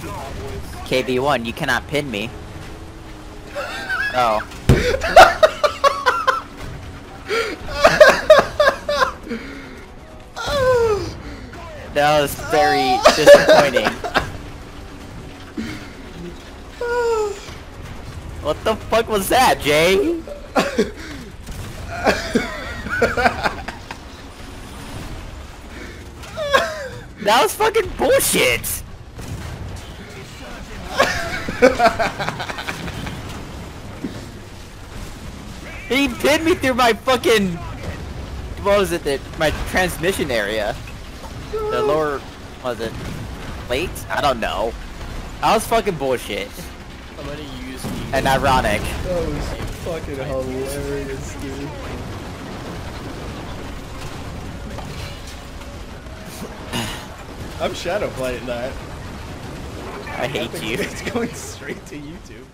KV1, you cannot pin me. Oh. That was very disappointing. What the fuck was that, Jay? that was fucking bullshit! he pinned me through my fucking... What was it? The, my transmission area. The lower... Was it? Plate? I don't know. That was fucking bullshit. I'm gonna use the And ironic. That was fucking hilarious, dude. I'm shadow playing that. I hate you. It's going straight to YouTube.